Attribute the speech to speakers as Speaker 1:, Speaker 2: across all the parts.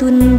Speaker 1: tunda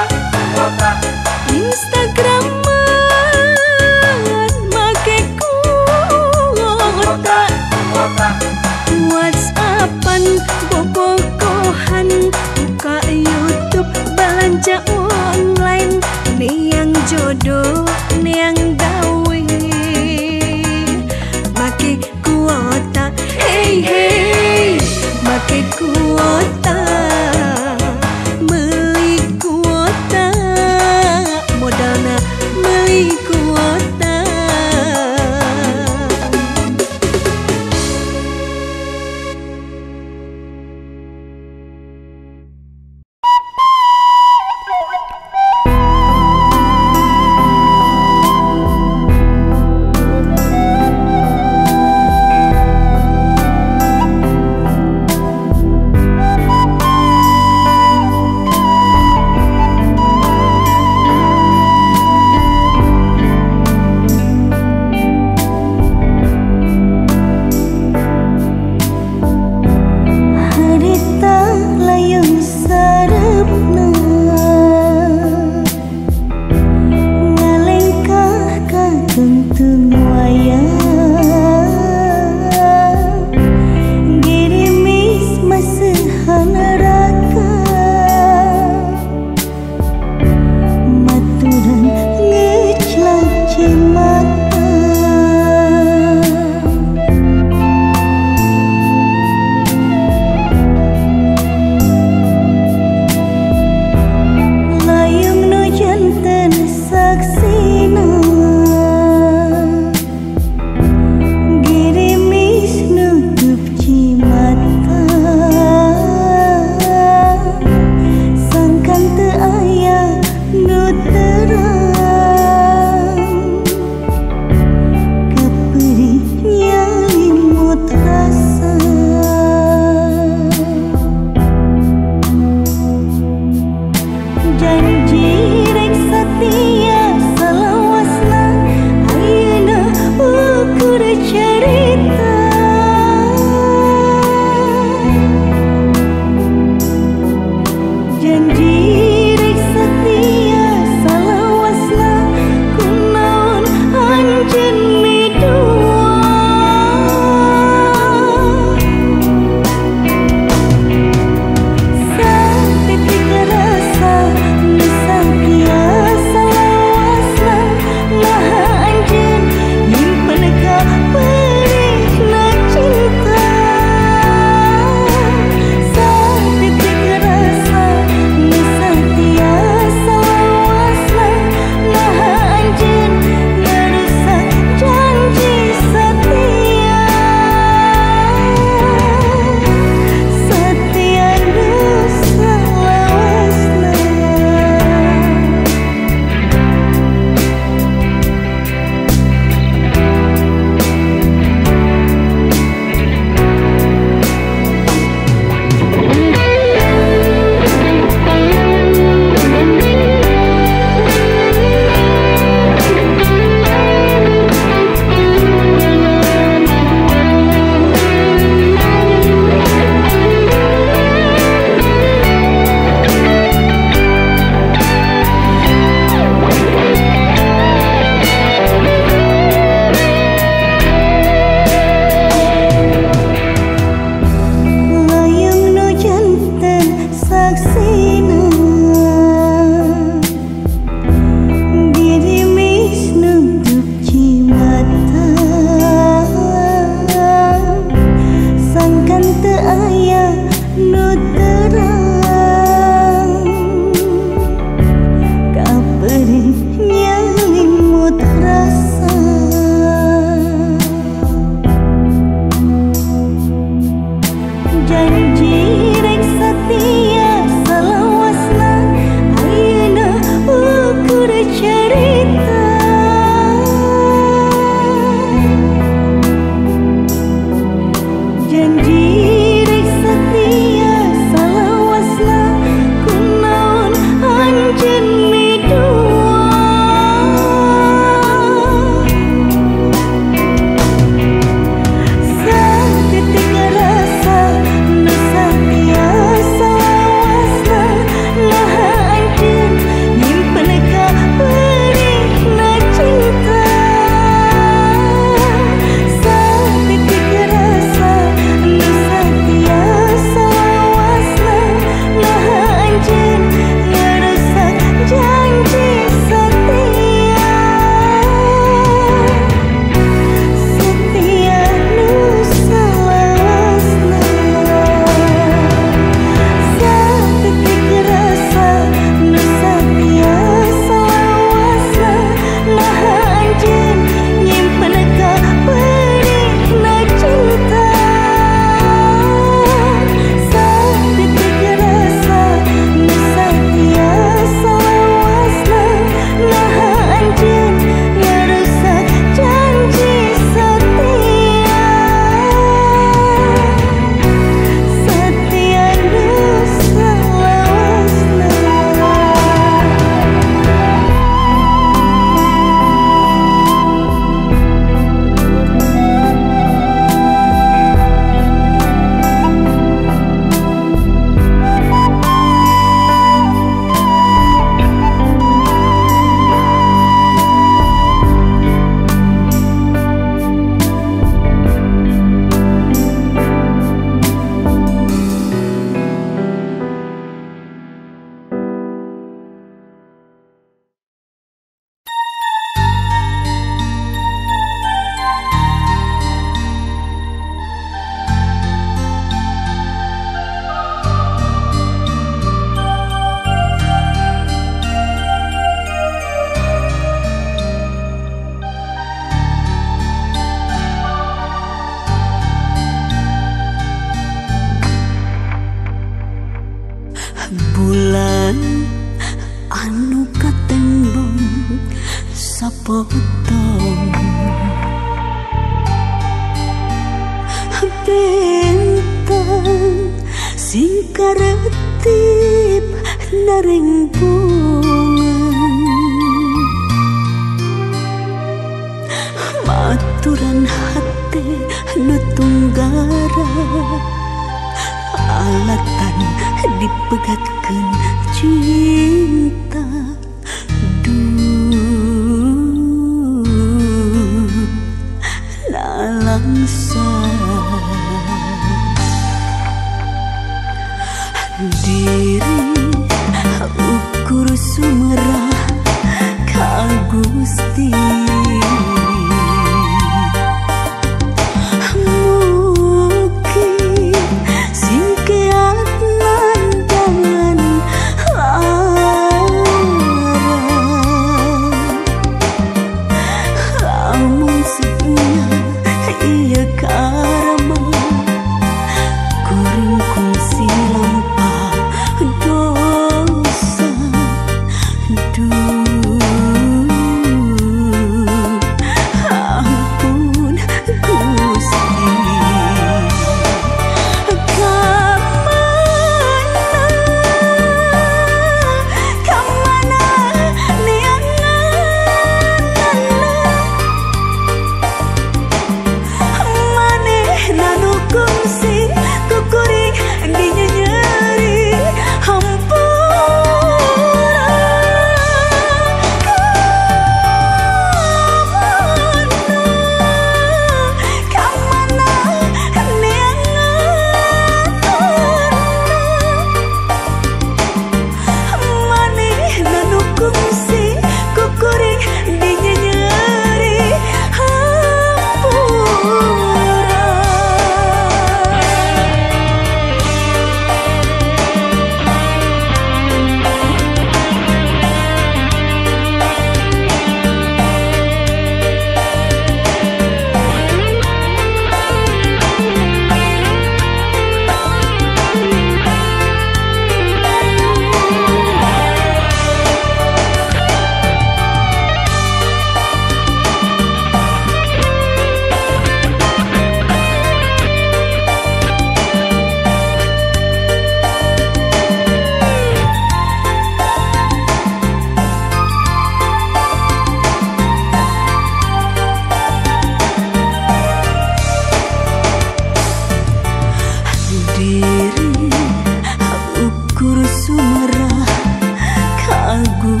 Speaker 2: lagu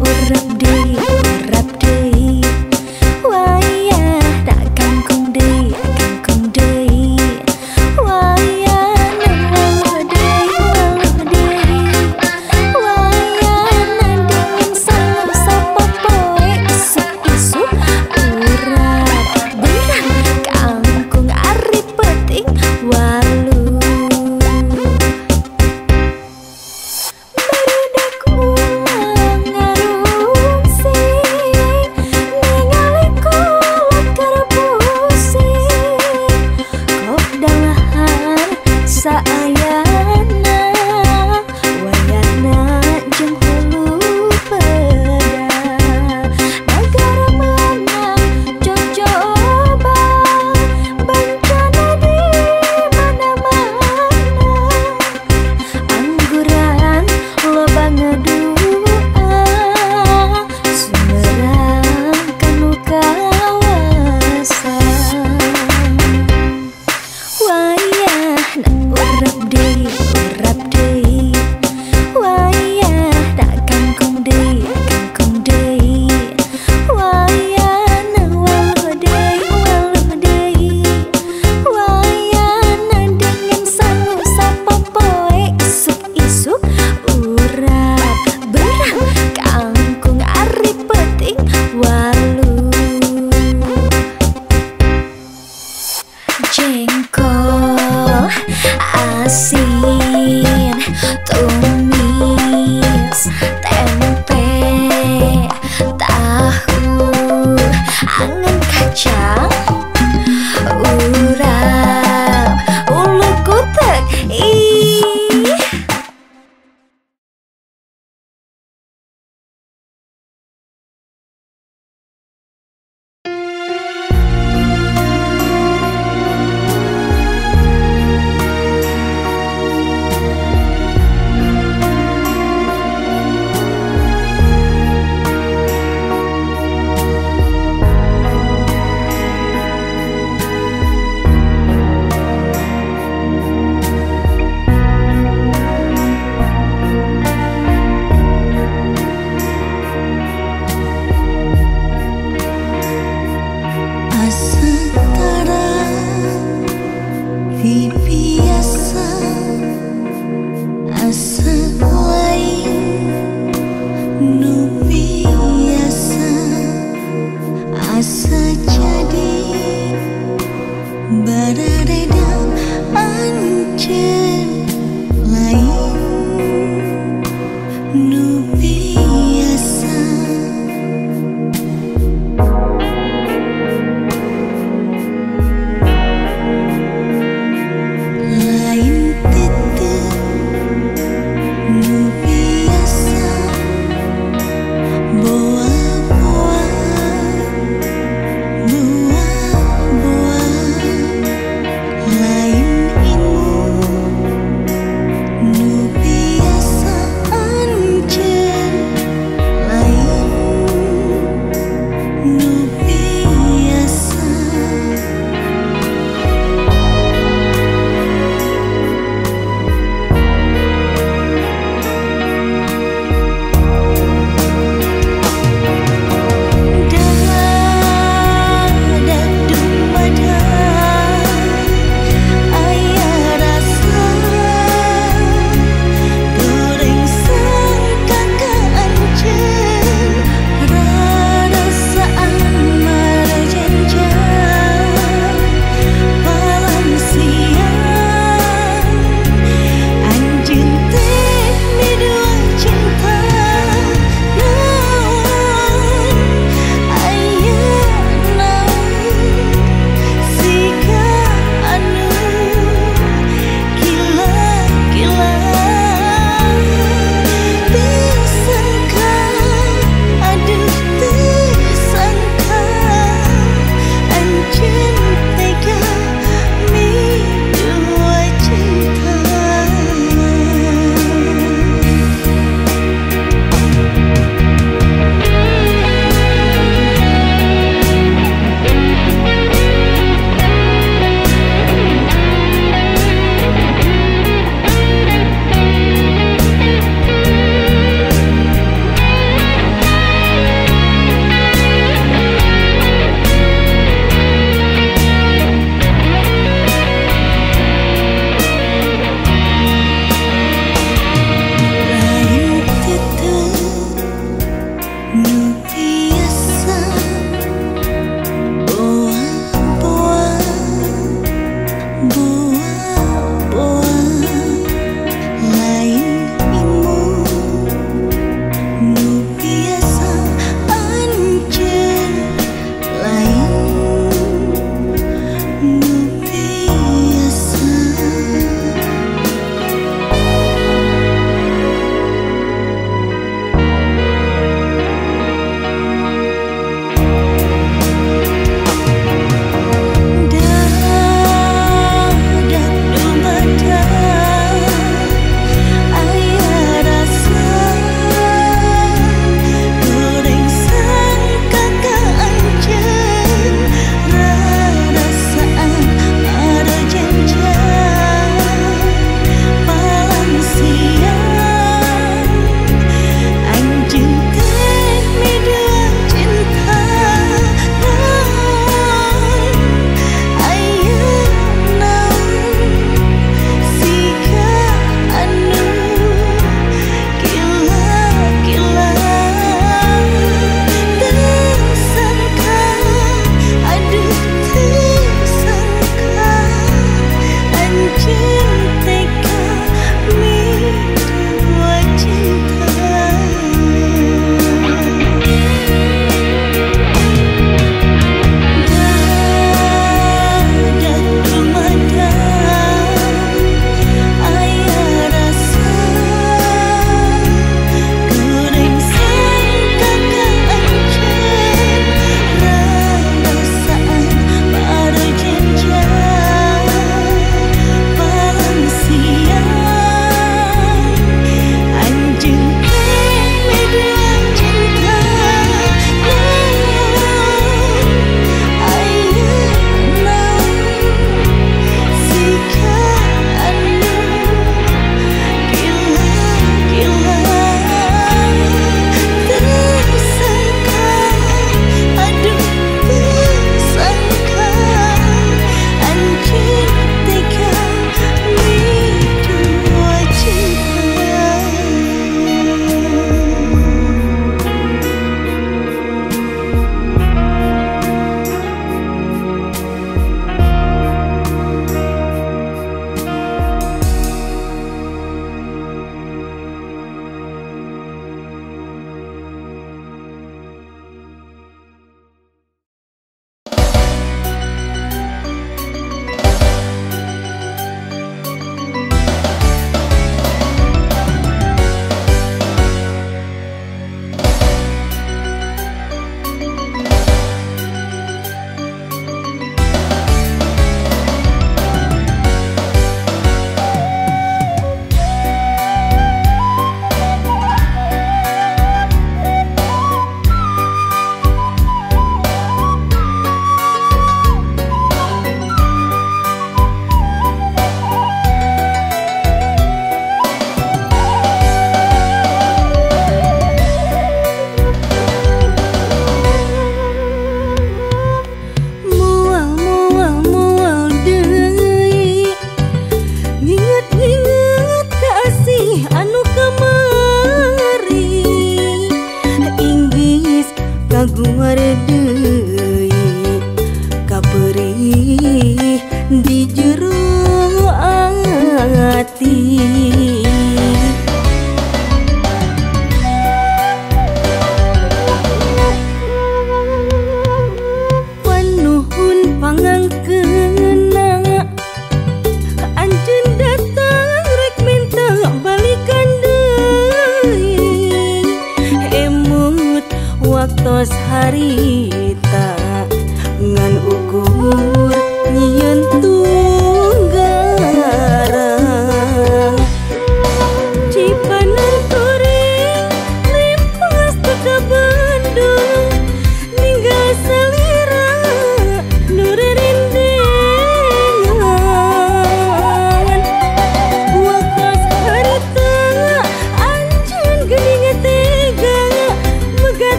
Speaker 1: orang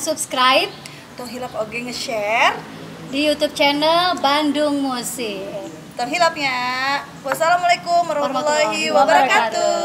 Speaker 1: subscribe
Speaker 2: Tohilap oge nge-share
Speaker 1: di YouTube channel Bandung Musik.
Speaker 2: Terhilapnya. Wassalamualaikum warahmatullahi wabarakatuh.